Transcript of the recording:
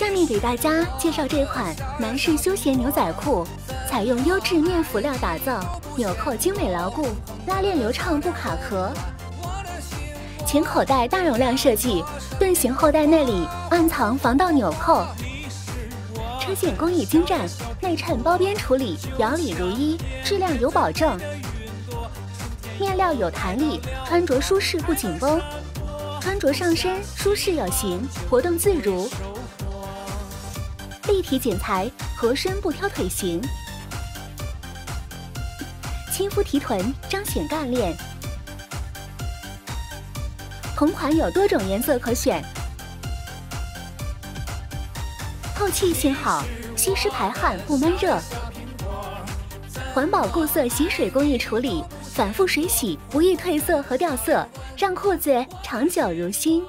下面给大家介绍这款男士休闲牛仔裤，采用优质面辅料打造，纽扣精美牢固，拉链流畅不卡壳。前口袋大容量设计，盾形后袋内里暗藏防盗纽扣。车线工艺精湛，内衬包边处理，表里如一，质量有保证。面料有弹力，穿着舒适不紧绷，穿着上身舒适有型，活动自如。立体剪裁，合身不挑腿型，亲肤提臀，彰显干练。同款有多种颜色可选，透气性好，吸湿排汗不闷热，环保固色洗水工艺处理，反复水洗不易褪色和掉色，让裤子长久如新。